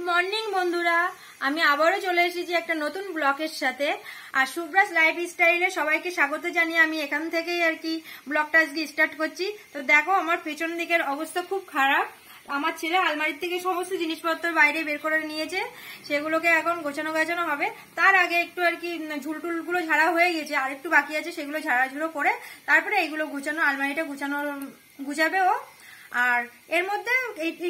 Good morning বন্ধুরা। আমি আবারও চলে এসেছি একটা নতুন ব্লকের সাথে। আর সুব্রাস লাইফ স্টাইলে সবাইকে স্বাগত জানিয়ে আমি এখান থেকেই আর কি ব্লগটা আজকে স্টার্ট করছি। তো দেখো, আমার পেছন দিকের অবস্থা খুব খারাপ। আমার ছেলে আলমারির থেকে সমস্ত জিনিসপত্র বাইরে বের করে নিয়েছে। সেগুলোকে এখন গোছানো গাছানো হবে। তার আগে একটু আর কি ঝুলটুলগুলো ঝাড়া হয়ে গেছে আর একটু বাকি আছে, সেগুলো ঝাড়াঝুড়ো করে তারপরে এইগুলো গুছানো, আলমারিটা গুছানো গুছাবে ও। আর এর মধ্যে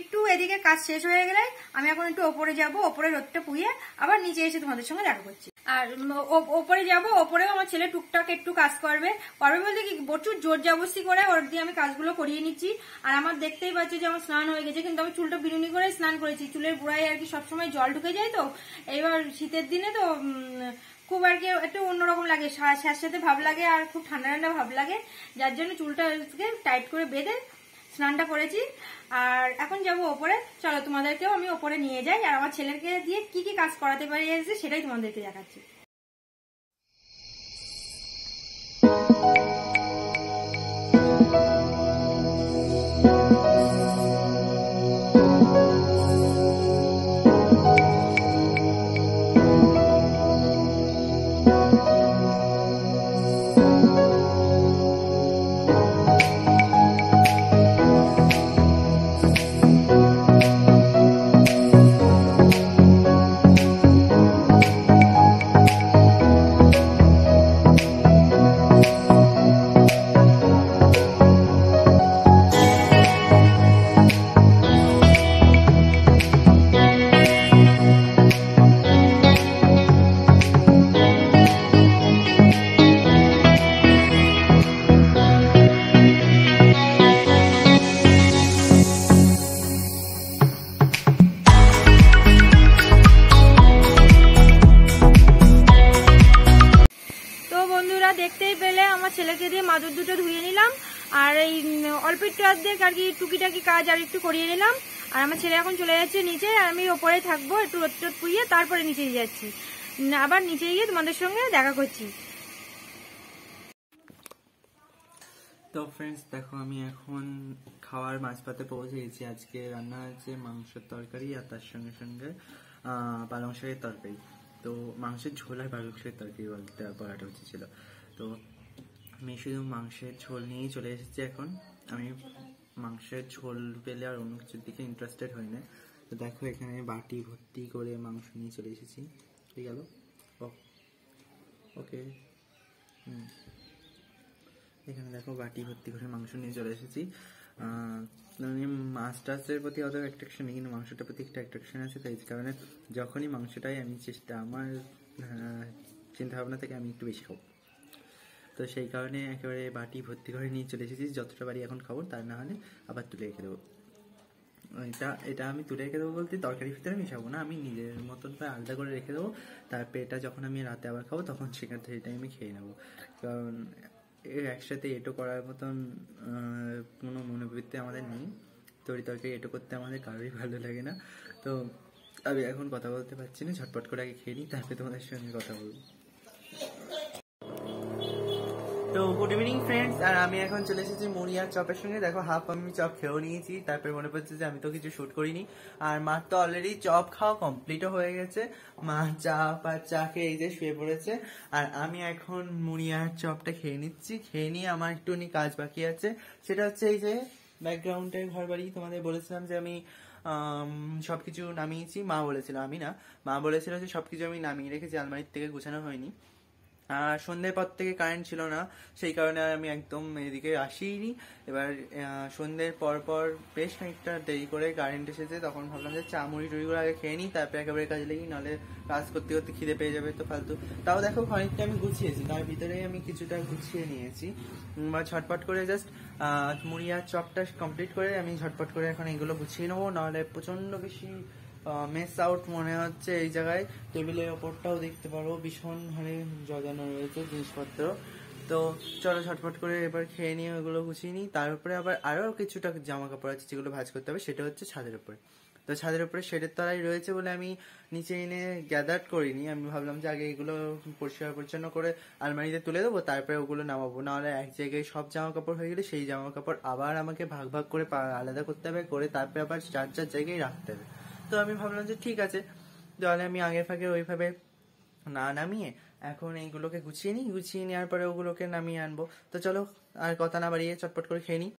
একটু এদিকে কাজ শেষ হয়ে গেলে আমি এখন একটু ওপরে যাব, ওপরে রোদটা পুয়ে আবার নিচে এসে তোমাদের সঙ্গে দেখা করছি। আর ওপরে যাব, ওপরেও আমার ছেলে টুকটাক একটু কাজ করবে। করবে বলতে কি, প্রচুর জোর জবস্তি করে ওর দিয়ে আমি কাজগুলো করিয়ে নিচ্ছি। আর আমার দেখতেই পাচ্ছি যে আমার স্নান হয়ে গেছে, কিন্তু আমি চুলটা বিনুনি করে স্নান করেছি। চুলের গোড়ায় আর কি সবসময় জল ঢুকে যায় তো, এইবার শীতের দিনে তো খুব আর কি একটু অন্যরকম লাগে। স্যাঁতস্যাঁতে ভাব লাগে আর খুব ঠান্ডা ঠান্ডা ভাব লাগে। যার জন্য চুলটা টাইট করে বেঁধে স্নানটা করেছি। আর এখন যাব ওপরে। চলো তোমাদেরকেও আমি ওপরে নিয়ে যাই। আর আমার ছেলেকে দিয়ে কি কি কাজ করাতে পারি সেটাই তোমাদেরকে দেখাচ্ছি। আর এই অল্প একটু অর্ধেক আর কি টুকিটাকি কাজ আর একটু করিয়ে নিলাম। আর আমার ছেলে এখন চলে যাচ্ছে নিচে, আর আমি ওপরে থাকব একটু রোদ টোদ পুইয়ে তারপরে নিচে যাচ্ছি। আবার নিচে গিয়ে তোমাদের সঙ্গে দেখা করছি। তো ফ্রেন্ডস দেখো, আমি এখন খাওয়ার মাঝপাতে পৌঁছে গেছি। আজকে রান্না হয়েছে মাংসের তরকারি আর তার সঙ্গে সঙ্গে পালং শাকের তরকারি। তো মাংসের ঝোল আর পালং শাকের তরকারি বলতে বলাটা উচিত ছিল। তো আমি শুধু মাংসের ঝোল নিয়েই চলে এসেছি এখন। আমি মাংসের ঝোল পেলে আর অন্য কিছুর দিকে ইন্টারেস্টেড হই না। তো দেখো, এখানে বাটি ভর্তি করে মাংস নিয়ে চলে এসেছি। ঠিক গেল। ওকে। হুম। এখানে দেখো, বাটি ভর্তি করে মাংস নিয়ে চলে এসেছি। মাছ টাছের প্রতি অত অ্যাট্রাকশন নেই, কিন্তু মাংসটার প্রতি একটা অ্যাট্রাকশন আছে, তাই কারণে যখনই মাংসটাই আমি চেষ্টা, আমার চিন্তা ভাবনা থেকে আমি একটু বেশি খাব। তো সেই কারণে একেবারে বাটি ভর্তি করে নিয়ে চলে এসেছি। যতটা বাড়ি এখন খাব, তার না হলে আবার তুলে রেখে দেবো। এটা এটা আমি তুলে রেখে দেবো বলতে তরকারির ভিতরে মিশাবো না, আমি নিজের মতন করে আলাদা করে রেখে দেবো। তারপরে এটা যখন আমি রাতে আবার খাব, তখন সেখান থেকে এটা আমি খেয়ে নেব। কারণ একসাথে এটো করার মতন কোনো মনোবৃত্তি আমাদের নেই। তরি তরকারি এটো করতে আমাদের কারোরই ভালো লাগে না। তো আমি এখন কথা বলতে পারছি না, ঝটপট করে আগে খেয়ে নিই, তারপরে তোমাদের সঙ্গে কথা বলব। তো গুড ইভিনিং ফ্রেন্ডস আর আমি এখন চলে এসেছি মুড়িয়ার চপের সঙ্গে। দেখো হাফ আমি চপ খেয়েও নিয়েছি, তারপরে মনে পড়ছে যে আমি তো কিছু শুট করিনি। আর মার তো অলরেডি চপ খাওয়া কমপ্লিটও হয়ে গেছে। মা চা পা চা খেয়ে এই যে শুয়ে পড়েছে। আর আমি এখন মুড়িয়ার চপটা খেয়ে নিচ্ছি। খেয়ে নিয়ে আমার একটুখানি কাজ বাকি আছে। সেটা হচ্ছে এই যে ব্যাকগ্রাউন্ডের ঘর বাড়ি তোমাদের বলেছিলাম যে আমি, সবকিছু নামিয়েছি। মা বলেছিল, আমি না। মা বলেছিল যে সবকিছু আমি নামিয়ে রেখেছি। আলমারির থেকে গোছানো হয়নি। সন্ধ্যের পর থেকে কারেন্ট ছিল না, সেই কারণে আমি একদম এদিকে আসিনি এবার সন্ধ্যের পর পর বেশ খানিকটা দেরি করে কারেন্ট এসেছে, তখন ভাবলাম যে চা, মুড়ি টুড়িগুলো আগে খেয়ে নিই, তারপরে একেবারে কাজে লেগে নাহলে কাজ করতে করতে খিদে পেয়ে যাবে তো ফালতু। তাও দেখো খানিকটা আমি গুছিয়েছি, তার ভিতরে আমি কিছুটা গুছিয়ে নিয়েছি। বা ঝটপট করে জাস্ট মুড়ি আর চপটা কমপ্লিট করে আমি ঝটপট করে এখন এগুলো গুছিয়ে নেব, নাহলে প্রচণ্ড বেশি মেস আউট মনে হচ্ছে এই জায়গায়। টেবিলের ওপরটাও দেখতে পারো, ভীষণ হারে জজানো রয়েছে জিনিসপত্র। তো চলো ঝটপট করে এবার খেয়ে নিয়ে ওগুলো গুছিয়ে নিই। তার উপরে আবার আরও কিছুটা জামা কাপড় আছে যেগুলো ভাজ করতে হবে, সেটা হচ্ছে ছাদের উপরে। তো ছাদের উপরে শেডের তলায় রয়েছে বলে আমি নিচে এনে গ্যাদার করিনি। আমি ভাবলাম যে আগে এগুলো পরিষ্কার পরিচ্ছন্ন করে আলমারিতে তুলে দেবো, তারপরে ওগুলো নামাবো। নাহলে এক জায়গায় সব জামা কাপড় হয়ে গেলে সেই জামা কাপড় আবার আমাকে ভাগ ভাগ করে আলাদা করতে হবে, করে তারপরে আবার চার চার জায়গায় রাখতে হবে। তো আমি ভাবলাম যে ঠিক আছে, তাহলে আমি আগের ফাঁকে ওইভাবে না নামিয়ে এখন এইগুলোকে গুছিয়ে নিই, গুছিয়ে নেওয়ার পরে ওগুলোকে নামিয়ে আনব। তো চলো, আর কথা না বাড়িয়ে চটপট করে খেয়ে নিই।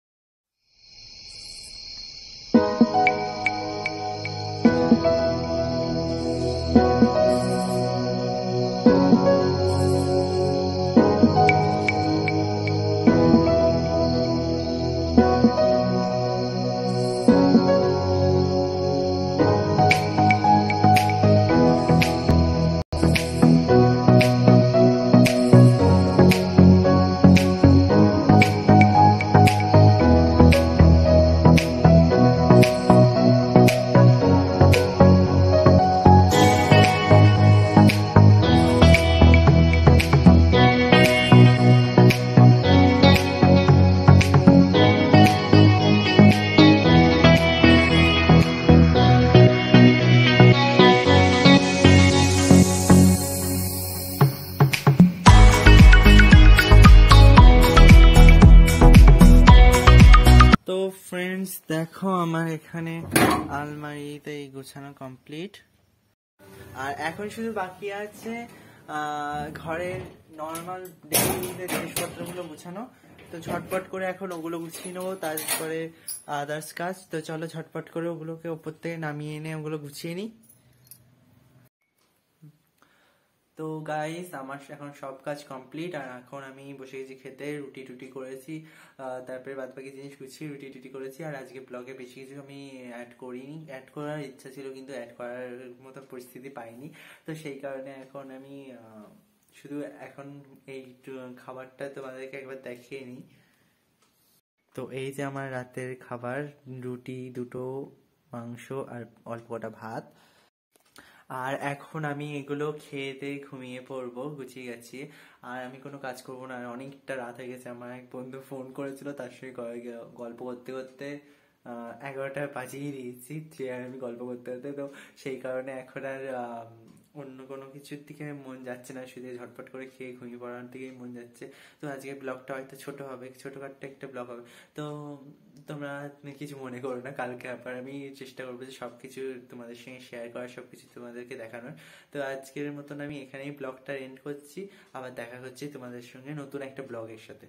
দেখো আমার এখানে আলমারিতে গোছানো কমপ্লিট আর এখন শুধু বাকি আছে ঘরের নর্মাল ডেলিভারিতে জিনিসপত্রগুলো গুছানো, তো ঝটপট করে এখন ওগুলো গুছিয়ে নেব, তারপরে আদার্স কাজ। তো চলো ঝটপট করে ওগুলোকে ওপর থেকে নামিয়ে এনে ওগুলো গুছিয়ে নিই। তো গাইস আমার এখন সব কাজ কমপ্লিট আর এখন আমি বসে গেছি খেতে, রুটি টুটি করেছি তারপরে বাদ বাকি জিনিস গুছিয়ে রুটি টুটি করেছি, আর আজকে ব্লগে বেশি কিছু আমি অ্যাড করিনি। অ্যাড করার ইচ্ছা ছিল, কিন্তু অ্যাড করার মতো পরিস্থিতি পাইনি। তো সেই কারণে এখন আমি শুধু এখন এই খাবারটা তোমাদেরকে একবার দেখিয়ে নিই। তো এই যে আমার রাতের খাবার, রুটি, দুটো মাংস, আর অল্প কটা ভাত আর এখন আমি এগুলো খেয়ে দিয়ে ঘুমিয়ে পড়ব, গুছিয়ে গেছি। আর আমি কোনো কাজ করব না। অনেকটা রাত হয়ে গেছে। আমার এক বন্ধু ফোন করেছিল, তার সঙ্গে গল্প করতে করতে এগারোটা বাজিয়ে দিয়েছি। যে আমি গল্প করতে করতে, তো সেই কারণে এখন আর অন্য কোনো কিছুর দিকে মন যাচ্ছে না শুধু ঝটপট করে খেয়ে ঘুমিয়ে পড়ার দিকেই মন যাচ্ছে। তো আজকে ব্লগটা হয়তো ছোট হবে, ছোটখাটো একটা ব্লগ হবে। তো তোমরা কিছু মনে করো না, কালকে আবার আমি চেষ্টা করব যে সব কিছু তোমাদের সঙ্গে শেয়ার করার সবকিছু তোমাদেরকে দেখানোর। তো আজকের মতন আমি এখানেই ব্লগটা এন্ড করছি। আবার দেখা হচ্ছে তোমাদের সঙ্গে নতুন একটা ব্লগের সাথে।